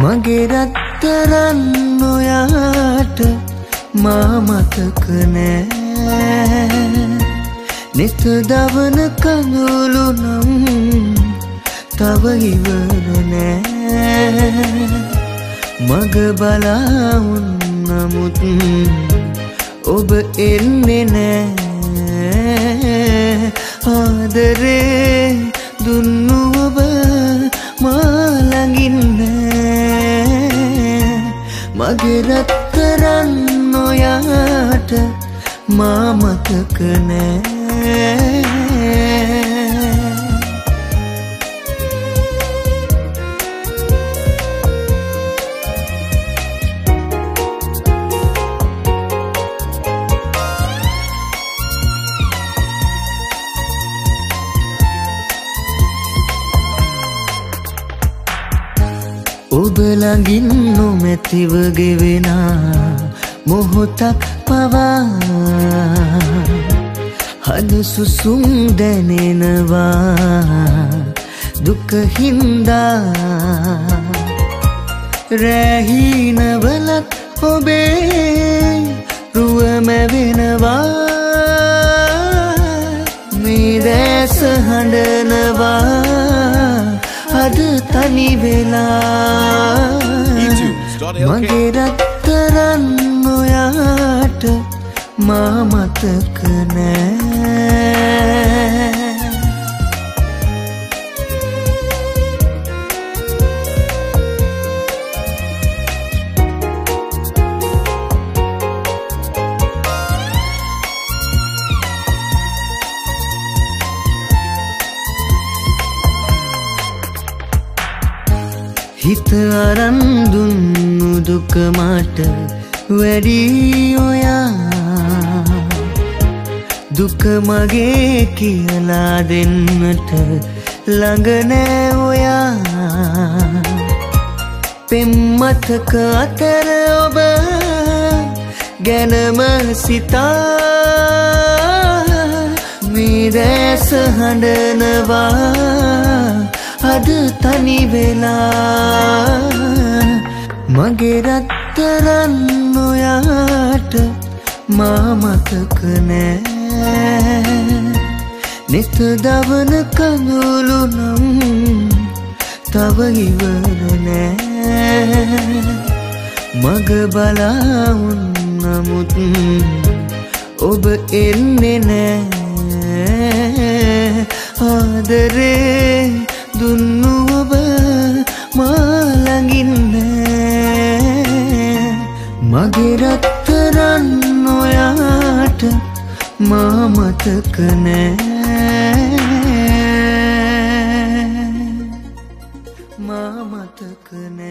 මගේ රත්තරන් ඔයාට මාමතක නෑ. නෙත දවන කඳුළු නම් තව ඉවර නෑ. මග බලාඋන් නමුත් ඔබ එන්නේ නෑ. ආදරේ දුන්නු ඔබ මාළඟින්න මගේ රත්තරන් නොයාට මාමතක නෑ ඔබ ළඟින් නොමැතිව ගෙවෙනා මොහොතක් පවා. හද සුසුම් දැනෙනවා දුකහින්දා රැහීනවලත් ඔබේ රුවමැවෙනවා මේ දැස හඬනවා. අද තනි වෙලා. මගේ රත්තරන් ඔයාට මාමතක නෑ හිත අරන්දුන්නු දුකමට වැඩී ඔයා. දුක මගේ කියලා දෙන්නට ළඟනෑ ඔයා. පෙම්මතක අතර ඔබ ගැනම සිතා. මේ දැස හඬනවා. අද තනි වෙලා මගේ රත්තරන් ඔයාට මාමතක නෑ. නෙත දවන කඳුළු නම් තව ඉවර නෑ. මග බලාඋන් නමුත් ඔබ එන්නේ නෑ. ආදරේ දුන්නු ඔබ මාළඟින්න මගේ රත්තරන් ඔයාට මාමතක නෑ. මාමතක නෑ.